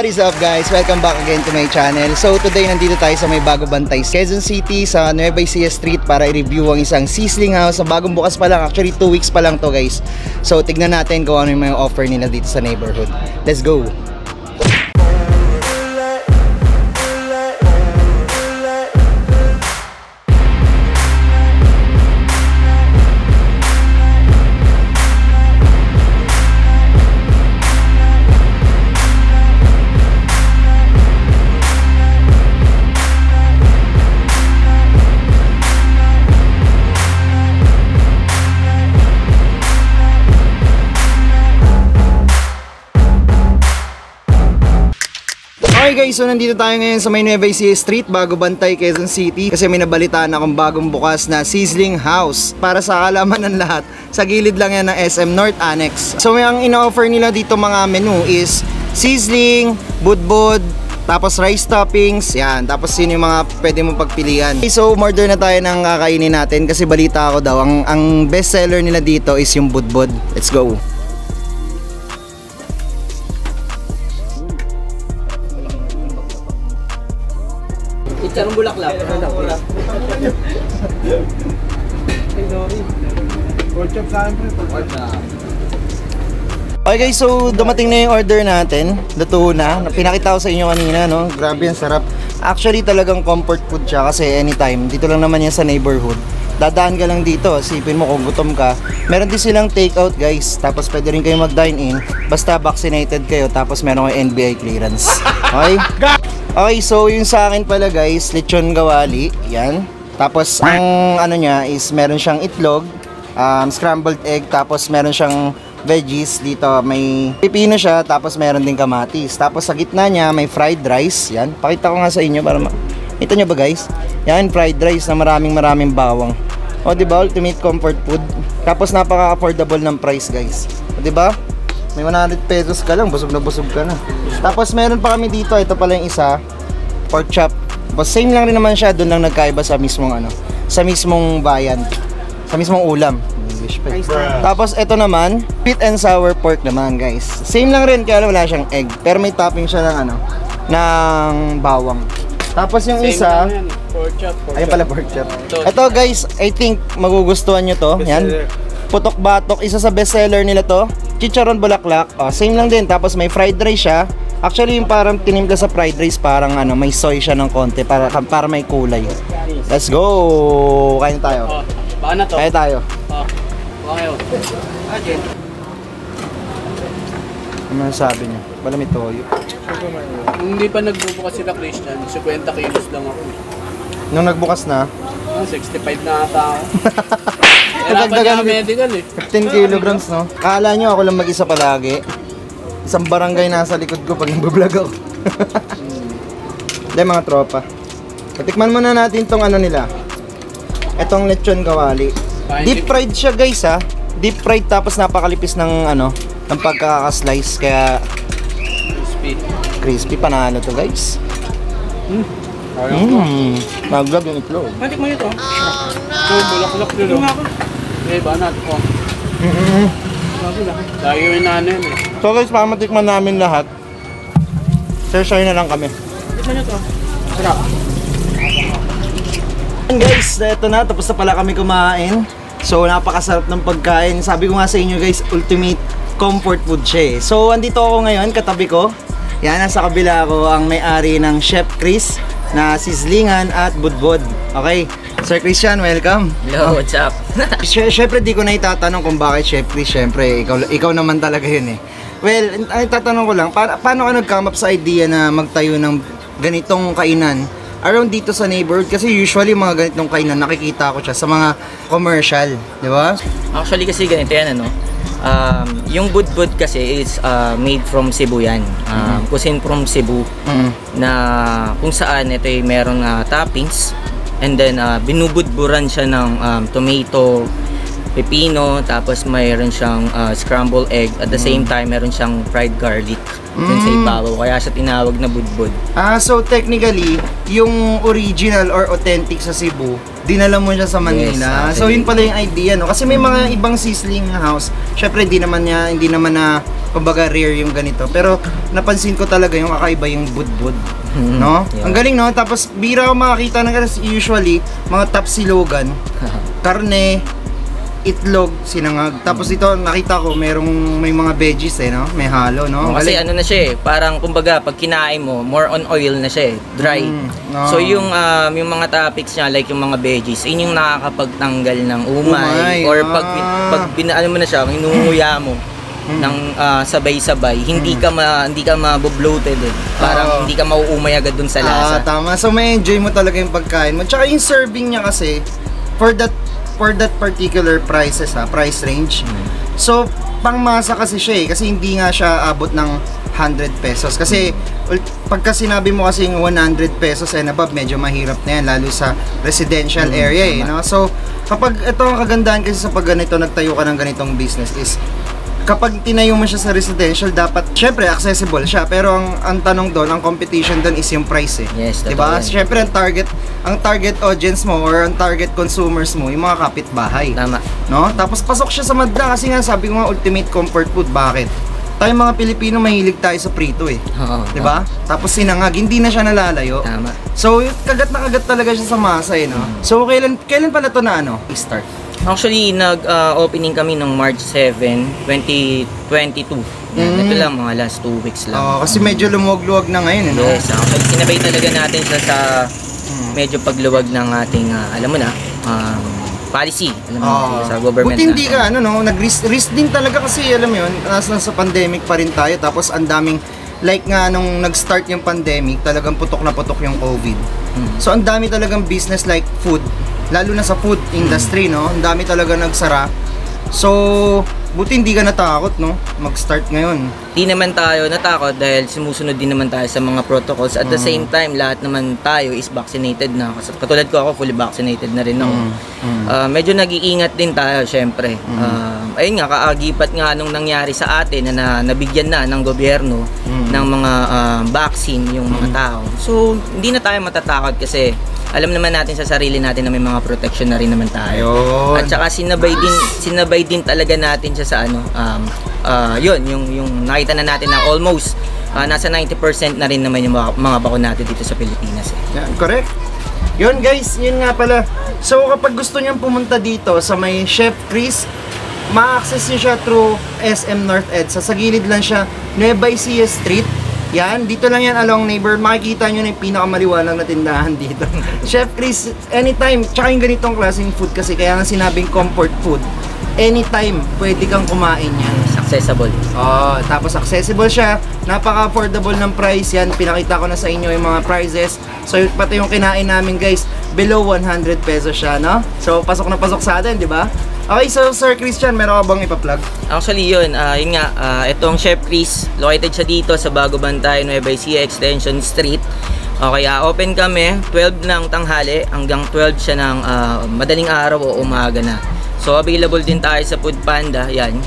What is up guys? Welcome back again to my channel. So today nandito tayo sa may Bago Bantay, Quezon City sa Nueva Ecija Street para i-review ang isang sizzling house na bagong bukas pa lang. Actually 2 weeks pa lang to guys. So tignan natin kung ano yung mga offer nila dito sa neighborhood. Let's go! Okay guys, so nandito tayo ngayon sa may Nueva Ecija Street, Bago Bantay, Quezon City kasi may nabalitaan akong bagong bukas na Sizzling House para sa kalaman ng lahat. Sa gilid lang yan ng SM North Annex. So ang ino-offer nila dito mga menu is sizzling, budbud, tapos rice toppings, yan. Tapos yun yung mga pwede mong pagpilian. Okay, so order na tayo ng kakainin natin kasi balita ako daw, ang, ang best seller nila dito is yung budbud. Let's go. Chicharong bulaklak. Okay guys, so dumating na yung order natin. Luto na. Pinakita ko sa inyo kanina, no? Grabe ang sarap. Actually, talagang comfort food siya kasi anytime. Dito lang naman yan sa neighborhood. Dadaan ka lang dito, sipin mo kung gutom ka. Meron din silang takeout guys. Tapos pwede rin kayo mag-dine in. Basta vaccinated kayo, tapos meron kayo NBI clearance. Okay? Okay, so yung sa akin pala guys, lechon gawali. Yan. Tapos ang ano niya is meron siyang itlog, um, scrambled egg, tapos meron siyang veggies dito. May pipino siya tapos meron din kamatis. Tapos sa gitna niya may fried rice yan. Pakita ko nga sa inyo para ma ito nyo ba guys? Yan fried rice na maraming maraming bawang. O di ba? Ultimate comfort food. Tapos napaka affordable ng price guys. O di ba may 100 pesos ka lang busog na busog ka na tapos meron pa kami dito ito pala yung isa pork chop tapos same lang rin naman siya doon lang nagkaiba sa mismong ano sa mismong bayan sa mismong ulam English pa eh. Tapos ito naman, sweet and sour pork naman guys. Same lang rin kaya wala siyang egg. Pero may topping siya ng ano, ng bawang. Tapos yung isa, Pork chop, pork ayun pala pork chop. Ito guys, I think magugustuhan nyo to. Yan. Putok batok, isa sa best seller nila to. Chicharon bulaklak. Oh, same lang din. Tapos may fried rice siya. Actually, yung parang tinimpla sa fried rice, parang ano, may soy siya ng konti para para may kulay. Let's go. Kain tayo. Oh, baka na to. Kain tayo. Oh, okay oh. Ano masasabi niyo? Wala may toyo. Hindi pa nagbubukas sila Christian, 50 kilos lang ako. Nung nagbukas na, 65 na ata ako. Hirapan Dagdagan niya medical eh. 15 kilograms, no? Kala nyo ako lang mag-isa palagi. Isang barangay nasa likod ko pag nagbablog ako. Hindi, mga tropa. Patikman muna natin tong ano nila. Etong lechon kawali. Deep fried siya, guys, ha? Deep fried tapos napakalipis ng ano, ng pagkaka-slice. Kaya Crispy. crispy panalo to, guys. Ko. Mmm, naglag yung itlog. Matik mo ito. Ito, bulaklak din oh. Eh, banat ko. Mm-mm. Layo yung nanay eh. So guys, para matikman namin lahat, share-share na lang kami. Tikman nyo to. Sarap. Guys, eto na, tapos na pala kami kumain. So, napakasarap ng pagkain. Sabi ko nga sa inyo guys, ultimate comfort food siya eh. So, andito ako ngayon, katabi ko. Yan, nasa kabila ko ang may-ari ng Chef Chris na sislingan at budbod. Okay, Sir Christian, welcome. Hello, what's up? Syempre di ko na itatanong kung bakit Chef Chris, syempre ikaw, ikaw naman talaga yun eh. Well, ay tatanong ko lang, pa- paano ka nag-come up sa idea na magtayo ng ganitong kainan around dito sa neighborhood? Kasi usually mga ganitong kainan nakikita ko siya sa mga commercial, di ba? Actually kasi ganito yan ano. Um, yung budbud kasi is uh, made from Cebu yan. Um, Cuisine from Cebu Mm. na kung saan ito ay meron uh, toppings and then uh, binubudburan siya ng um, tomato, pepino, tapos mayroon siyang uh, scrambled egg. At the same time, meron siyang fried garlic dun sa Mm. ibabaw. Kaya siya tinawag na budbud. Ah, so technically, yung original or authentic sa Cebu, dinala mo siya sa Manila. Yes, so actually. yun pala yung idea, no? Kasi may mga ibang sizzling house. Syempre hindi naman niya hindi naman na kumbaga rare yung ganito. Pero napansin ko talaga yung kakaiba yung budbud. Mhm. No? Yeah. Ang galing no? Tapos bira ko makakita ng usually mga top silogan, karne, itlog, sinangag. Tapos ito nakita ko merong may mga veggies eh no? May halo no? Ang Kasi galing. ano na siya eh, parang kumbaga pag kinain mo, more on oil na siya eh, dry. Mm, no. So yung um, yung mga topics niya like yung mga veggies, yun yung nakakapagtanggal ng umay, Umay, or pag ah. pag binaano mo na siya, inunguya mo Mm. ng ah, sabay-sabay, hindi ka ma hindi ka ma-bloated eh. Parang Oo. hindi ka mauumay agad dun sa Ah, lasa. tama. So may enjoy mo talaga yung pagkain mo. Tsaka yung serving niya kasi for that for that particular prices ha, price range. So pangmasa kasi siya eh kasi hindi nga siya abot ng 100 pesos. Kasi ul- pagka sinabi mo kasi yung 100 pesos and above medyo mahirap na yan lalo sa residential Mm, area eh no? So kapag ito ang kagandahan kasi sa pag ganito nagtayo ka ng ganitong business is kapag tinayo mo siya sa residential, dapat, syempre, accessible siya. Pero ang, ang tanong doon, ang competition doon is yung price eh. Yes, totoo Diba? yan. Syempre, ang target, ang target audience mo or ang target consumers mo, yung mga kapitbahay. Tama. No? Tapos pasok siya sa madla kasi nga sabi ko nga ultimate comfort food. Bakit? Tayo mga Pilipino mahilig tayo sa prito eh. Oo. 'Di ba? Tapos sinangag, hindi na siya nalalayo. Tama. So, kagat na kagat talaga siya sa masa eh, no? So, kailan kailan pala to na ano? Start. Actually, nag-opening kami ng March 7, 2022. Yan, Mm. Ito lang, mga last two weeks lang. Oo, kasi medyo lumuwag-luwag na ngayon, eh, no? Yes, actually, sinabay talaga natin siya sa medyo pagluwag ng ating, ah, alam mo na, um, policy, alam mo, Oo. sa government Buti hindi ka, ano, no, nag-risk risk din talaga kasi, alam mo yun, nasa, nasa pandemic pa rin tayo, tapos ang daming, like nga nung nag-start yung pandemic, talagang putok na putok yung COVID. Mm. So, ang dami talagang business like food, lalo na sa food industry, no? Ang dami talaga nagsara. So, buti hindi ka natakot, no? Mag-start ngayon. Di naman tayo natakot dahil sumusunod din naman tayo sa mga protocols. At the Mm. same time, lahat naman tayo is vaccinated na. Kasi katulad ko ako, fully vaccinated na rin ako. Mm. Mm. Ah, medyo nag-iingat din tayo, syempre. Ah, ayun nga, kaagipat nga nung nangyari sa atin na, na nabigyan na ng gobyerno Mm. ng mga ah, vaccine yung mga tao. So, hindi na tayo matatakot kasi alam naman natin sa sarili natin na may mga protection na rin naman tayo. Ayun. At saka sinabay din sinabay din talaga natin siya sa ano um ah, yun yung yung nakita na natin na almost ah, nasa 90% na rin naman yung mga, mga bakon natin dito sa Pilipinas. Eh. Yan, correct. Yun guys, yun nga pala. So kapag gusto niyang pumunta dito sa may Chef Chris, ma-access niyo siya through SM North EDSA. Sa gilid lang siya, Nueva Ecija Street. Yan, dito lang yan along neighbor. Makikita nyo na yung pinakamaliwanag na tindahan dito. Chef Chris, anytime, tsaka yung ganitong klaseng food kasi kaya nga sinabing comfort food. Anytime, pwede kang kumain yan. Accessible. Oh, tapos accessible siya. Napaka-affordable ng price yan. Pinakita ko na sa inyo yung mga prices. So, yun, pati yung kinain namin, guys, below 100 pesos siya, no? So, pasok na pasok sa atin, di ba? Okay, so Sir Christian, meron ka bang ipa-plug? Actually yun, ah, yun nga, ah, itong Chef Chris, located siya dito sa Bago Bantay, Nueva Ecija Extension Street. Okay, ah, open kami 12 ng tanghali hanggang 12 siya ng ah, madaling araw o umaga na. So available din tayo sa Food Panda, yan.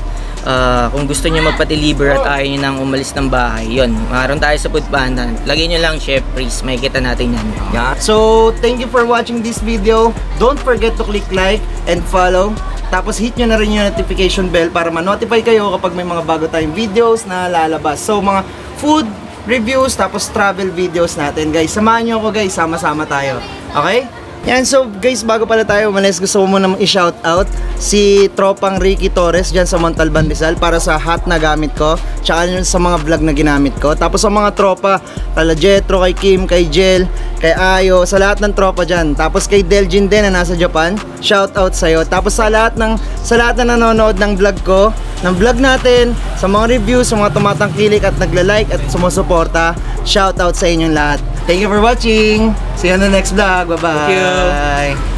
Ah, kung gusto niyo magpa-deliver at ayaw niyo nang umalis ng bahay, yun. Maroon tayo sa Food Panda. Lagyan niyo lang Chef Chris, makikita natin yan. Yeah. So, thank you for watching this video. Don't forget to click like and follow. Tapos hit nyo na rin yung notification bell para ma-notify kayo kapag may mga bago tayong videos na lalabas. So, mga food reviews, tapos travel videos natin, guys. Samahan nyo ako, guys. Sama-sama tayo. Okay? Yan, so guys, bago pala tayo umalis, gusto ko muna i-shout out si Tropang Ricky Torres dyan sa Montalban Rizal para sa hat na gamit ko, tsaka yun sa mga vlog na ginamit ko. Tapos sa mga tropa, kala Jetro, kay Kim, kay Jel, kay Ayo, sa lahat ng tropa dyan. Tapos kay Deljin din na nasa Japan, shout out sa'yo. Tapos sa lahat ng, sa lahat na nanonood ng vlog ko, ng vlog natin, sa mga reviews, sa mga tumatangkilik at nagla-like at sumusuporta, shout out sa inyong lahat. Thank you for watching. See you on the next vlog. Bye-bye. Thank you.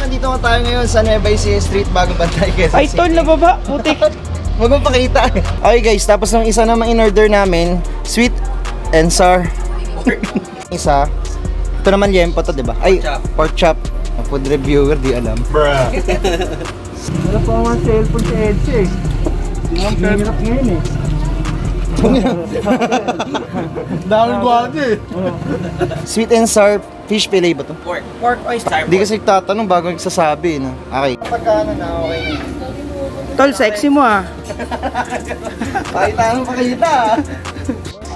Nandito nga tayo ngayon sa Nueva Ecija Street bago bantay Quezon Ay, tol City. na baba. Putik. Huwag mo pakita. Okay guys, tapos ng isa namang in-order namin, sweet and sour. isa. Ito naman yempo to, di ba? Ay, chop. pork chop. A food reviewer, di alam. Wala pa nga cellphone si Edge eh. Ang hirap ngayon eh. Dami gwado eh. Sweet and sour fish fillet ba to? Pork. Pork oyster. Hindi kasi tatanong bago nagsasabi, no? Okay. Pagkano na, okay. Tol, sexy mo ah. Pakita ano pakita.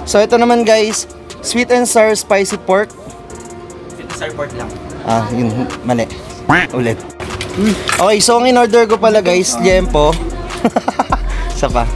so ito naman guys, sweet and sour spicy pork. Starport lang. Ah, yun, mali. Ulit. Okay, so ang in-order ko pala guys, liempo. Isa pa.